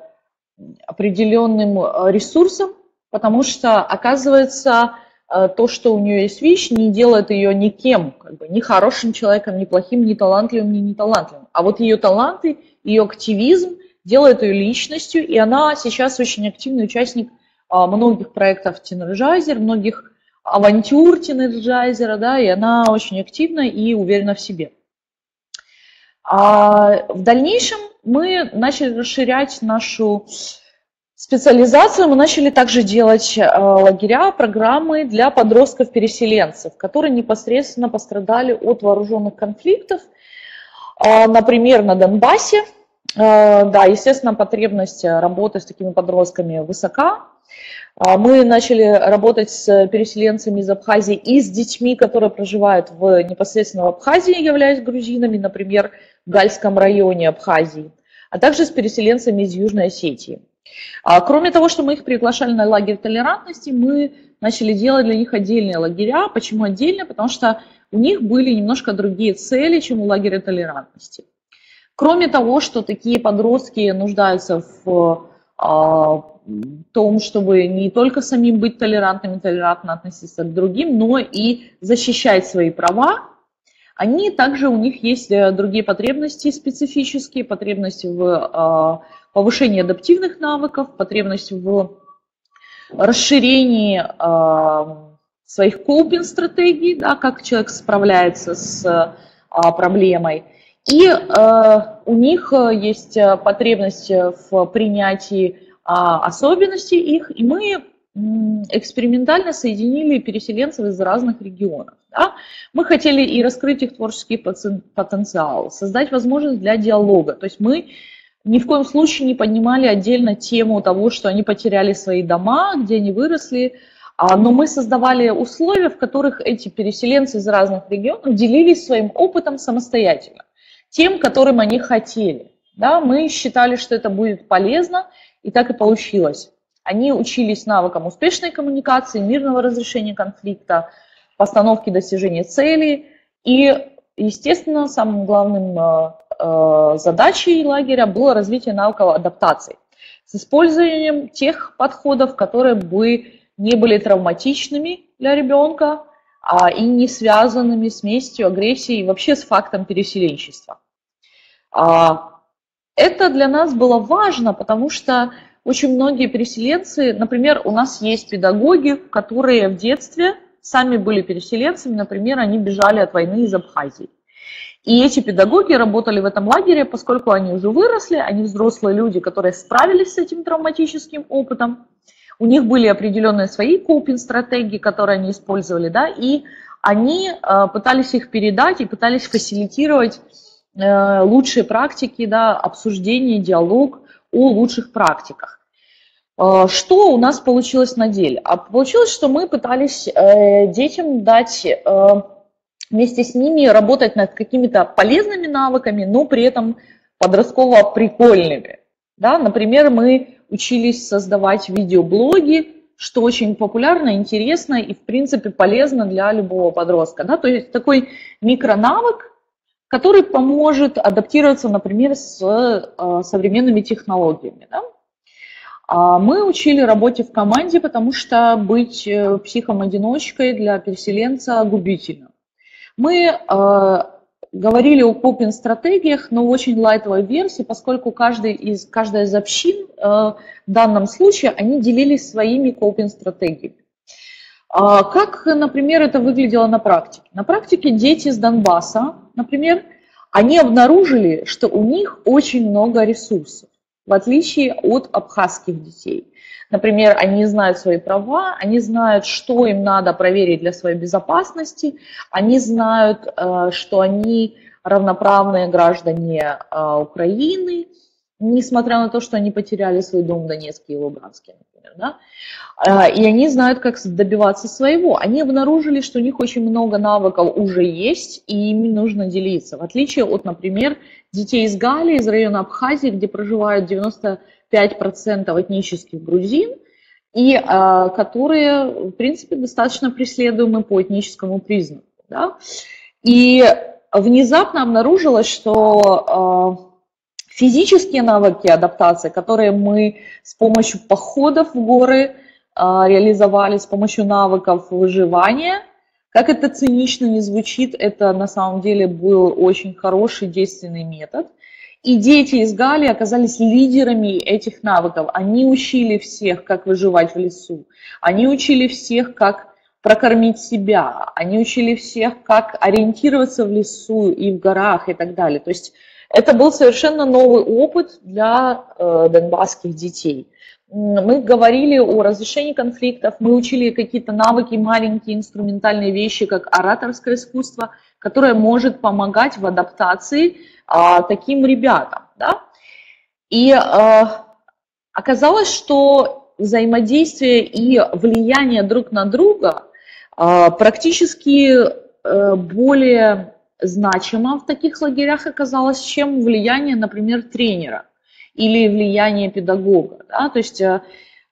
определенным ресурсом, потому что, оказывается, то, что у нее есть ВИЧ, не делает ее никем, как бы, ни хорошим человеком, ни плохим, ни талантливым, ни неталантливым. А вот ее таланты, ее активизм делает ее личностью, и она сейчас очень активный участник а, многих проектов Teenergizer, многих авантюр Teenergizer а, да, и она очень активна и уверена в себе. А в дальнейшем мы начали расширять нашу специализацию, мы начали также делать а, лагеря, программы для подростков-переселенцев, которые непосредственно пострадали от вооруженных конфликтов, а, например, на Донбассе, Э, да, естественно, потребность работы с такими подростками высока. А, мы начали работать с переселенцами из Абхазии и с детьми, которые проживают в, непосредственно в Абхазии, являясь грузинами, например, в Гальском районе Абхазии, а также с переселенцами из Южной Осетии. А, кроме того, что мы их приглашали на лагерь толерантности, мы начали делать для них отдельные лагеря. Почему отдельно? Потому что у них были немножко другие цели, чем у лагеря толерантности. Кроме того, что такие подростки нуждаются в а, том, чтобы не только самим быть толерантными, толерантно относиться к другим, но и защищать свои права, они также, у них есть э, другие потребности специфические, потребности в а, повышении адаптивных навыков, потребность в расширении а, своих копинг-стратегий, да, как человек справляется с проблемой. И э, у них есть потребность в принятии а, особенностей их, и мы экспериментально соединили переселенцев из разных регионов. Да? Мы хотели и раскрыть их творческий потенциал, создать возможность для диалога. То есть мы ни в коем случае не поднимали отдельно тему того, что они потеряли свои дома, где они выросли, а, но мы создавали условия, в которых эти переселенцы из разных регионов делились своим опытом самостоятельно тем, которым они хотели. Да, мы считали, что это будет полезно, и так и получилось. Они учились навыкам успешной коммуникации, мирного разрешения конфликта, постановки достижения целей. И, естественно, самым главным э, задачей лагеря было развитие навыков адаптации с использованием тех подходов, которые бы не были травматичными для ребенка а, и не связанными с местью, агрессией и вообще с фактом переселенчества. А, это для нас было важно, потому что очень многие переселенцы, например, у нас есть педагоги, которые в детстве сами были переселенцами, например, они бежали от войны из Абхазии. И эти педагоги работали в этом лагере, поскольку они уже выросли, они взрослые люди, которые справились с этим травматическим опытом. У них были определенные свои копинг-стратегии, которые они использовали, да, и они э, пытались их передать и пытались фасилитировать Э, лучшие практики, да, обсуждение, диалог о лучших практиках. Э, что у нас получилось на деле? А получилось, что мы пытались детям дать вместе с ними работать над какими-то полезными навыками, но при этом подростково прикольными. Да? Например, мы учились создавать видеоблоги, что очень популярно, интересно и, в принципе, полезно для любого подростка. Да? То есть такой микронавык, который поможет адаптироваться, например, с э, современными технологиями. Да? А мы учили работе в команде, потому что быть э, психом-одиночкой для переселенца губительно. Мы э, говорили о копинг-стратегиях, но в очень лайтовой версии, поскольку каждый из, каждая из общин э, в данном случае, они делились своими копинг-стратегиями. А как, например, это выглядело на практике? На практике дети из Донбасса, например, они обнаружили, что у них очень много ресурсов, в отличие от абхазских детей. Например, они знают свои права, они знают, что им надо проверить для своей безопасности, они знают, э, что они равноправные граждане э, Украины, несмотря на то, что они потеряли свой дом в Донецке и Луганске, например. Да? А, и они знают, как добиваться своего. Они обнаружили, что у них очень много навыков уже есть, и ими нужно делиться. В отличие от, например, детей из Галии, из района Абхазии, где проживают 95% этнических грузин, и а, которые, в принципе, достаточно преследуемы по этническому признаку. Да? И внезапно обнаружилось, что а, Физические навыки адаптации, которые мы с помощью походов в горы а, реализовали, с помощью навыков выживания, как это цинично не звучит, это на самом деле был очень хороший действенный метод. И дети из Гали оказались лидерами этих навыков. Они учили всех, как выживать в лесу. Они учили всех, как прокормить себя. Они учили всех, как ориентироваться в лесу и в горах и так далее. То есть это был совершенно новый опыт для э, донбасских детей. Мы говорили о разрешении конфликтов, мы учили какие-то навыки, маленькие инструментальные вещи, как ораторское искусство, которое может помогать в адаптации а, таким ребятам. Да? И а, оказалось, что взаимодействие и влияние друг на друга а, практически а, более значимо в таких лагерях оказалось, чем влияние, например, тренера или влияние педагога. Да? То есть э,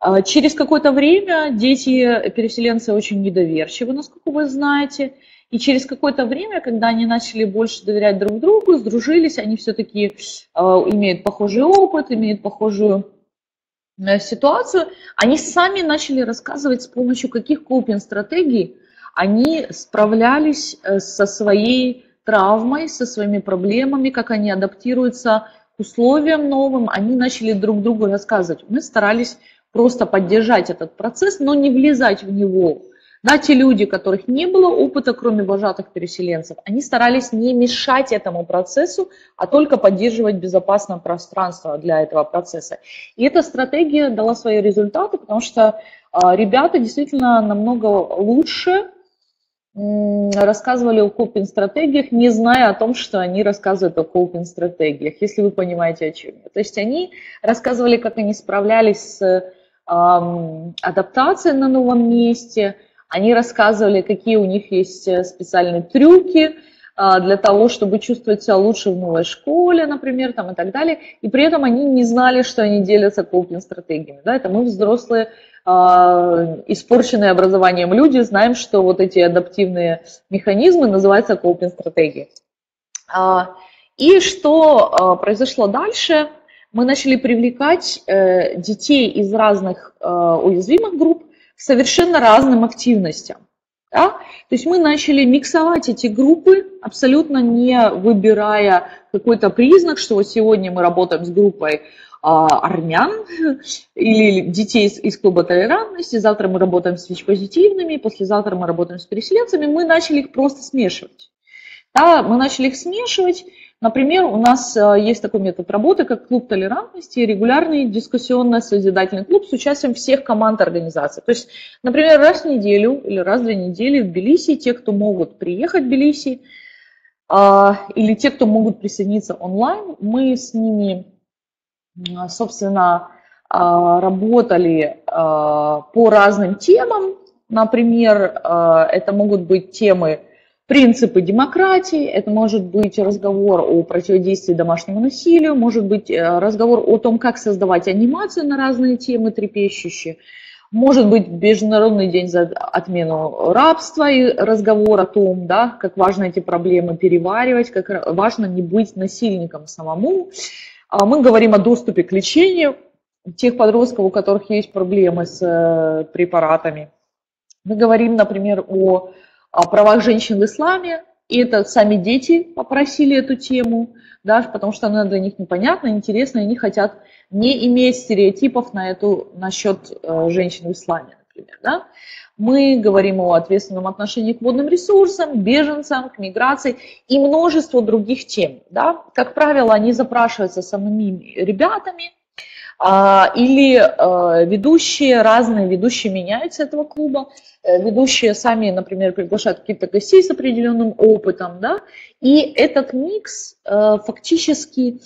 А, через какое-то время дети переселенцы очень недоверчивы, насколько вы знаете. И через какое-то время, когда они начали больше доверять друг другу, сдружились, они все-таки э, имеют похожий опыт, имеют похожую э, ситуацию, они сами начали рассказывать, с помощью каких копинг-стратегий они справлялись э, со своей травмой, со своими проблемами, как они адаптируются к условиям новым. Они начали друг другу рассказывать. Мы старались просто поддержать этот процесс, но не влезать в него. Да, те люди, у которых не было опыта, кроме вожатых переселенцев, они старались не мешать этому процессу, а только поддерживать безопасное пространство для этого процесса. И эта стратегия дала свои результаты, потому что а, ребята действительно намного лучше рассказывали о копинг-стратегиях, не зная о том, что они рассказывают о копинг-стратегиях, если вы понимаете, о чем я. То есть они рассказывали, как они справлялись с адаптацией на новом месте, они рассказывали, какие у них есть э, специальные трюки а, для того, чтобы чувствовать себя лучше в новой школе, например, там, и так далее. И при этом они не знали, что они делятся копинг-стратегиями. Да? Это мы, взрослые, а, испорченные образованием люди, знаем, что вот эти адаптивные механизмы называются копинг-стратегии. А, и что произошло дальше? Мы начали привлекать э, детей из разных уязвимых групп совершенно разным активностям. Да? То есть мы начали миксовать эти группы, абсолютно не выбирая какой-то признак, что сегодня мы работаем с группой а, армян (laughs) или детей из, из клуба толерантности, завтра мы работаем с ВИЧ-позитивными, послезавтра мы работаем с переселенцами, мы начали их просто смешивать. Да, мы начали их смешивать, Например, у нас э, есть такой метод работы, как клуб толерантности, регулярный дискуссионно-созидательный клуб с участием всех команд организации. То есть, например, раз в неделю или раз в две недели в Тбилиси, те, кто могут приехать в Тбилиси, а, или те, кто могут присоединиться онлайн, мы с ними, собственно, а, работали а, по разным темам. Например, это могут быть темы принципы демократии, это может быть разговор о противодействии домашнему насилию, может быть э, разговор о том, как создавать анимацию на разные темы трепещущие, может быть Международный день за отмену рабства и разговор о том, да, как важно эти проблемы переваривать, как важно не быть насильником самому. А мы говорим о доступе к лечению тех подростков, у которых есть проблемы с э, препаратами. Мы говорим, например, о о правах женщин в исламе, и это сами дети попросили эту тему, да, потому что она для них непонятна, интересна, и они хотят не иметь стереотипов на эту, насчет э, женщин в исламе, например. Да. Мы говорим о ответственном отношении к водным ресурсам, беженцам, к миграции и множество других тем. Да. Как правило, они запрашиваются самими ребятами, или э, ведущие, разные ведущие меняются этого клуба, э, ведущие сами, например, приглашают каких-то гостей с определенным опытом, да, и этот микс э, фактически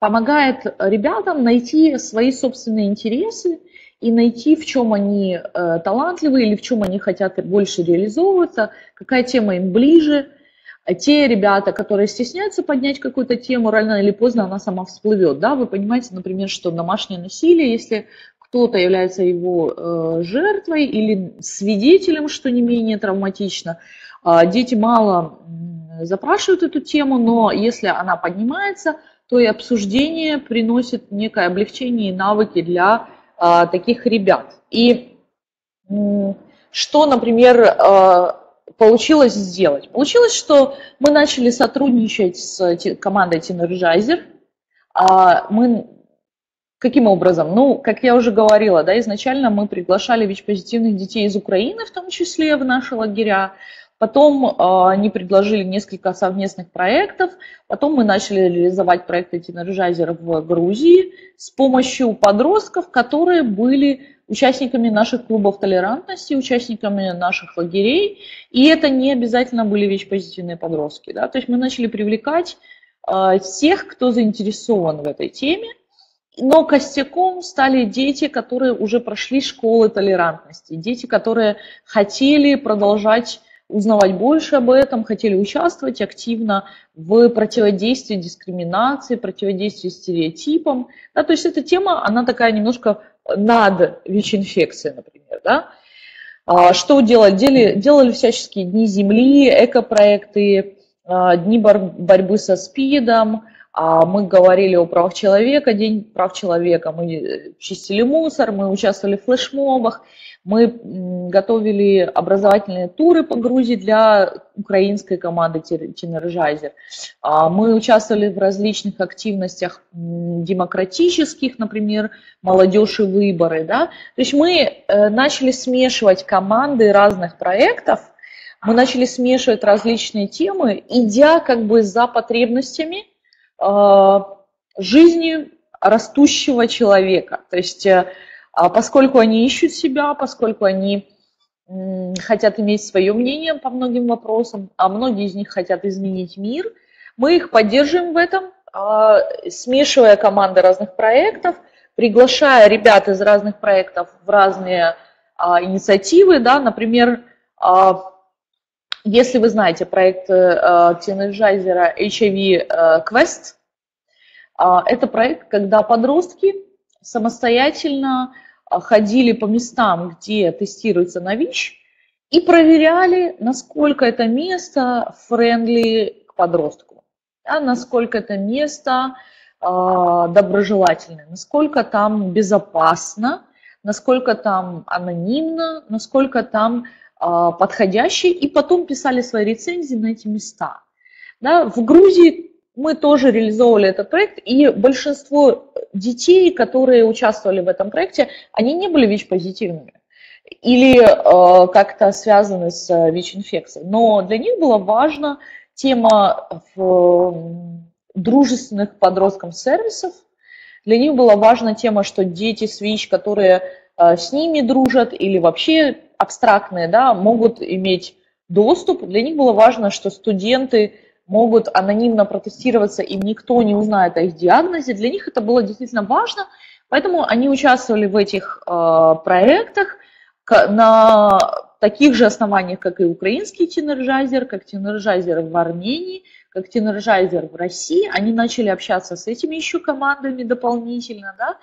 помогает ребятам найти свои собственные интересы и найти, в чем они талантливы или в чем они хотят больше реализовываться, какая тема им ближе – а те ребята, которые стесняются поднять какую-то тему, рано или поздно она сама всплывет. Да? Вы понимаете, например, что домашнее насилие, если кто-то является его э, жертвой или свидетелем, что не менее травматично, э, дети мало запрашивают эту тему, но если она поднимается, то и обсуждение приносит некое облегчение и навыки для э, таких ребят. И что, например, э, получилось сделать? Получилось, что мы начали сотрудничать с командой Teenergizer. А мы Каким образом? Ну, как я уже говорила, да, изначально мы приглашали ВИЧ-позитивных детей из Украины, в том числе в наши лагеря. Потом э, они предложили несколько совместных проектов. Потом мы начали реализовать проекты Teenergizer а в Грузии с помощью подростков, которые были участниками наших клубов толерантности, участниками наших лагерей. И это не обязательно были ВИЧ-позитивные подростки. Да? То есть мы начали привлекать э, тех, кто заинтересован в этой теме. Но костяком стали дети, которые уже прошли школы толерантности, дети, которые хотели продолжать узнавать больше об этом, хотели участвовать активно в противодействии дискриминации, противодействии стереотипам. Да, то есть эта тема, она такая немножко над ВИЧ-инфекцией, например. Да? А, что делать? Делали, делали всяческие дни Земли, экопроекты, а, дни борьбы со СПИДом, а мы говорили о правах человека, День прав человека, мы чистили мусор, мы участвовали в флешмобах, мы готовили образовательные туры по Грузии для украинской команды Тинержайзер. А мы участвовали в различных активностях демократических, например, молодежь и выборы. Да? То есть мы э, начали смешивать команды разных проектов, мы начали смешивать различные темы, идя как бы за потребностями – Э, жизни растущего человека. То есть э, а поскольку они ищут себя, поскольку они хотят иметь свое мнение по многим вопросам, а многие из них хотят изменить мир, мы их поддерживаем в этом, а, смешивая команды разных проектов, приглашая ребят из разных проектов в разные а, инициативы, да, например, если вы знаете проект Teenergizer а HIV э, Quest, а, это проект, когда подростки самостоятельно а, ходили по местам, где тестируется на ВИЧ, и проверяли, насколько это место friendly к подростку, да, насколько это место э, доброжелательное, насколько там безопасно, насколько там анонимно, насколько там а, подходящие, и потом писали свои рецензии на эти места. Да, в Грузии мы тоже реализовывали этот проект, и большинство детей, которые участвовали в этом проекте, они не были ВИЧ-позитивными или э, как-то связаны с ВИЧ-инфекцией. Но для них была важна тема в дружественных подросткам сервисов, для них была важна тема, что дети с ВИЧ, которые э, с ними дружат или вообще абстрактные, да, могут иметь доступ. Для них было важно, что студенты могут анонимно протестироваться, и никто не узнает о их диагнозе. Для них это было действительно важно, поэтому они участвовали в этих э, проектах на таких же основаниях, как и украинский Teenergizer, как Teenergizer в Армении, как Teenergizer в России. Они начали общаться с этими еще командами дополнительно, да,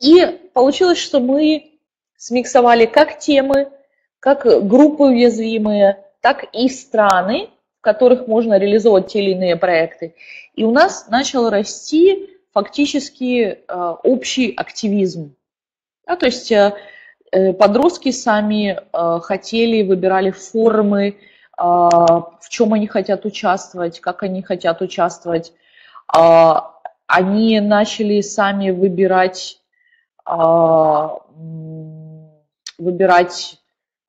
и получилось, что мы смиксовали как темы, как группы уязвимые, так и страны, в которых можно реализовывать те или иные проекты. И у нас начал расти фактически э, общий активизм. Да, то есть э, э, подростки сами хотели, выбирали формы, в чем они хотят участвовать, как они хотят участвовать. Они начали сами выбирать, выбирать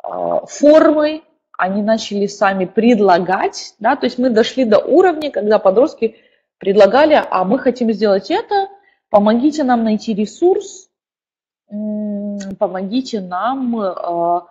а, формы, они начали сами предлагать, да, то есть мы дошли до уровня, когда подростки предлагали, а мы хотим сделать это, помогите нам найти ресурс, помогите нам э,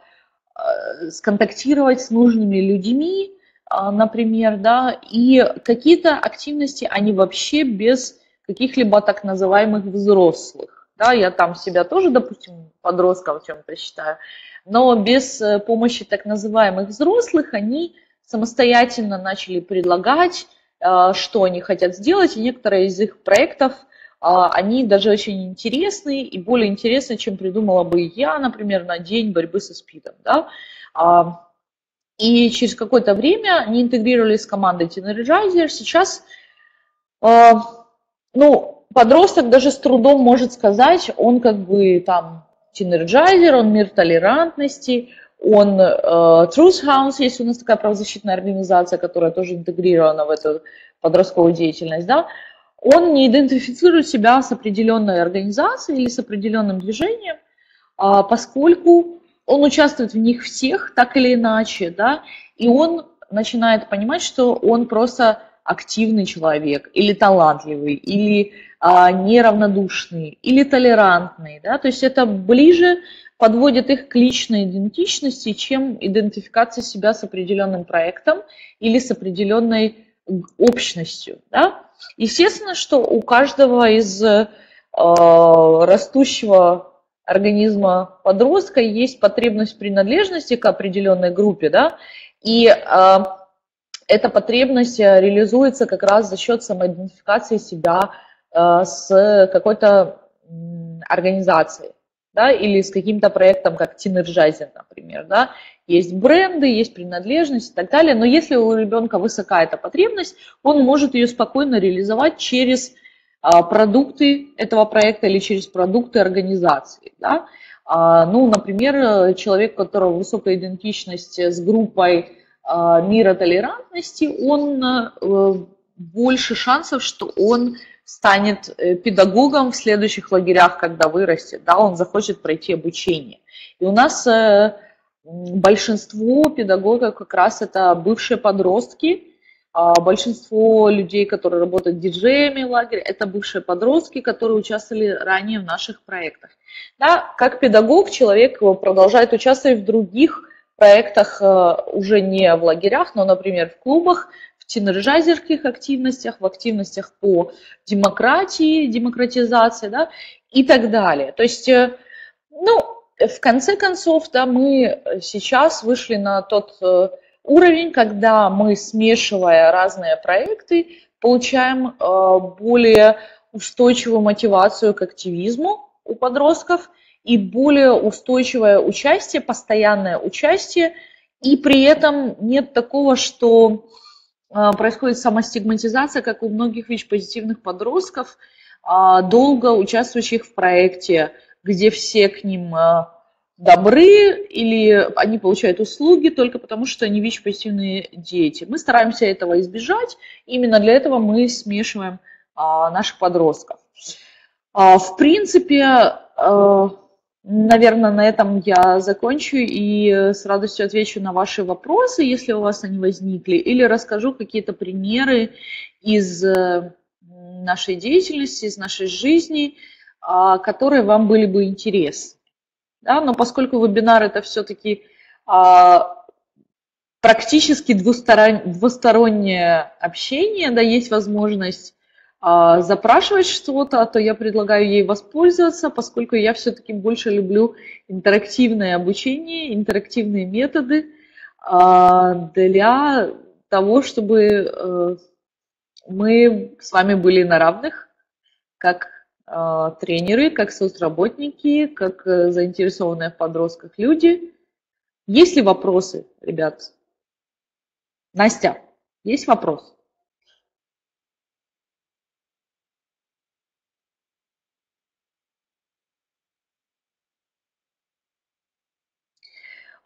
сконтактировать с нужными людьми, э, например, да, и какие-то активности, они вообще без каких-либо так называемых взрослых, да, я там себя тоже, допустим, подростком чем-то считаю, но без э, помощи так называемых взрослых они самостоятельно начали предлагать, э, что они хотят сделать, и некоторые из их проектов, э, они даже очень интересные и более интересные, чем придумала бы я, например, на день борьбы со СПИДом. Да? А, и через какое-то время они интегрировались с командой Teenergizer. Сейчас ну, подросток даже с трудом может сказать, он как бы там Teenergizer, он мир толерантности, он э, Truth House, есть у нас такая правозащитная организация, которая тоже интегрирована в эту подростковую деятельность, да, он не идентифицирует себя с определенной организацией или с определенным движением, а, поскольку он участвует в них всех, так или иначе, да, и он начинает понимать, что он просто активный человек, или талантливый, или а, неравнодушный, или толерантный. Да? То есть это ближе подводит их к личной идентичности, чем идентификация себя с определенным проектом или с определенной общностью. Да? Естественно, что у каждого из э, растущего организма подростка есть потребность принадлежности к определенной группе, да, И эта потребность реализуется как раз за счет самоидентификации себя с какой-то организацией да, или с каким-то проектом, как Teenergizer, например, да, есть бренды, есть принадлежность и так далее, но если у ребенка высока эта потребность, он может ее спокойно реализовать через а, продукты этого проекта или через продукты организации, да. А, ну, например, человек, у которого высокая идентичность с группой а, мира толерантности, он э, больше шансов, что он станет э, педагогом в следующих лагерях, когда вырастет, да, он захочет пройти обучение. И у нас э, большинство педагогов как раз это бывшие подростки, а большинство людей, которые работают диджеями в лагере, это бывшие подростки, которые участвовали ранее в наших проектах. Да, как педагог человек продолжает участвовать в других проектах э, уже не в лагерях, но, например, в клубах, тинерджайзерских активностях, в активностях по демократии, демократизации, да, и так далее. То есть, э, ну, в конце концов, да, мы сейчас вышли на тот э, уровень, когда мы, смешивая разные проекты, получаем э, более устойчивую мотивацию к активизму у подростков и более устойчивое участие, постоянное участие, и при этом нет такого, что происходит самостигматизация, как у многих ВИЧ-позитивных подростков, а, долго участвующих в проекте, где все к ним а, добры или они получают услуги только потому, что они ВИЧ-позитивные дети. Мы стараемся этого избежать, именно для этого мы смешиваем наших подростков. В принципе, Наверное, на этом я закончу и с радостью отвечу на ваши вопросы, если у вас они возникли, или расскажу какие-то примеры из э, нашей деятельности, из нашей жизни, а, которые вам были бы интересны. Да, но поскольку вебинар это все-таки а, практически двустороннее общение, да, есть возможность запрашивать что-то, то я предлагаю ей воспользоваться, поскольку я все-таки больше люблю интерактивное обучение, интерактивные методы а, для того, чтобы э, мы с вами были на равных, как а, тренеры, как соцработники, как э, заинтересованные в подростках люди. Есть ли вопросы, ребят? Настя, есть вопрос?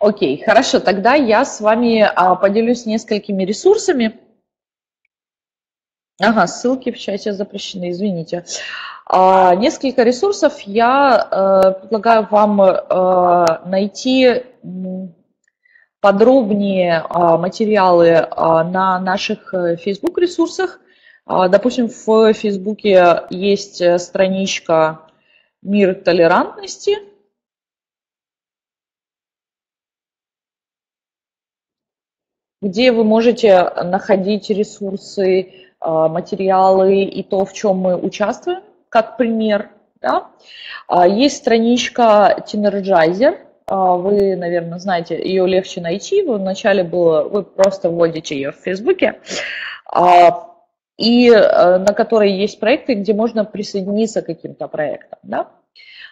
Окей, хорошо, тогда я с вами а, поделюсь несколькими ресурсами. Ага, ссылки в чате запрещены, извините. А, несколько ресурсов я а, предлагаю вам а, найти подробнее а, материалы на наших Facebook ресурсах. Допустим, в Facebook есть страничка «Мир толерантности», где вы можете находить ресурсы, а, материалы и то, в чем мы участвуем, как пример. Да? А, есть страничка Tinergizer, а, вы, наверное, знаете, ее легче найти. Вы вначале было, вы просто вводите ее в Фейсбуке, и на которой есть проекты, где можно присоединиться к каким-то проектам. Да?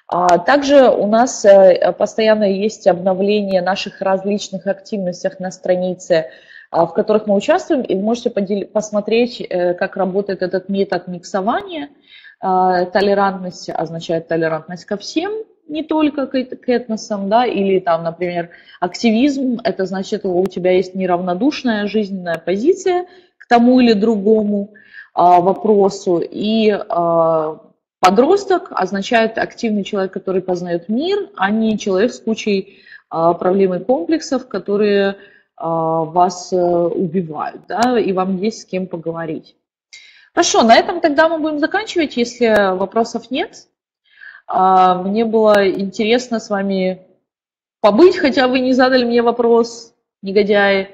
Также у нас э, постоянно есть обновление наших различных активностях на странице, а, в которых мы участвуем, и вы можете посмотреть, э, как работает этот метод миксования. А, толерантность означает толерантность ко всем, не только к этносам, да, или там, например, активизм, это значит, у тебя есть неравнодушная жизненная позиция к тому или другому а, вопросу, и Подросток означает активный человек, который познает мир, а не человек с кучей а, проблем и комплексов, которые а, вас э, убивают, да, и вам есть с кем поговорить. Хорошо, на этом тогда мы будем заканчивать, если вопросов нет. А, мне было интересно с вами побыть, хотя вы не задали мне вопрос, негодяи.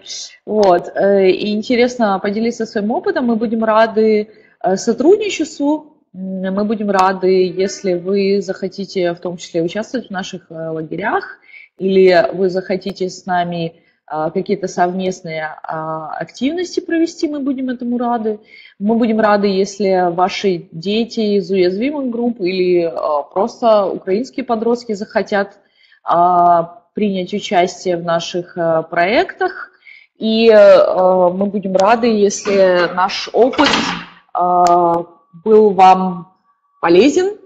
Вот. Э, и интересно поделиться своим опытом. Мы будем рады э, сотрудничеству мы будем рады, если вы захотите в том числе участвовать в наших э, лагерях, или вы захотите с нами какие-то совместные активности провести, мы будем этому рады. Мы будем рады, если ваши дети из уязвимых групп или просто украинские подростки захотят принять участие в наших проектах. И мы будем рады, если наш опыт был вам полезен.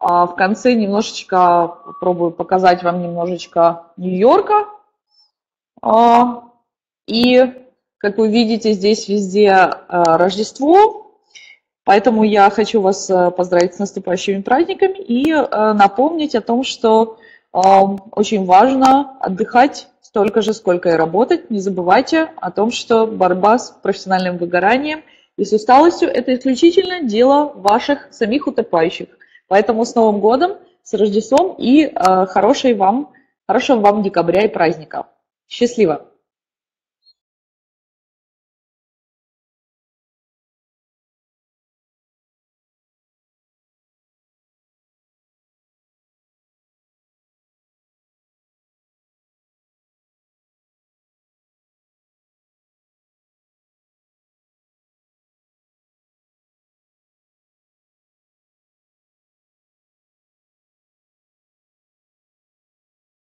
В конце немножечко попробую показать вам немножечко Нью-Йорка. И, как вы видите, здесь везде Рождество. Поэтому я хочу вас поздравить с наступающими праздниками и напомнить о том, что очень важно отдыхать столько же, сколько и работать. Не забывайте о том, что борьба с профессиональным выгоранием – и с усталостью это исключительно дело ваших самих утопающих. Поэтому с Новым годом, с Рождеством и э, хорошей вам, хорошего вам декабря и праздника. Счастливо!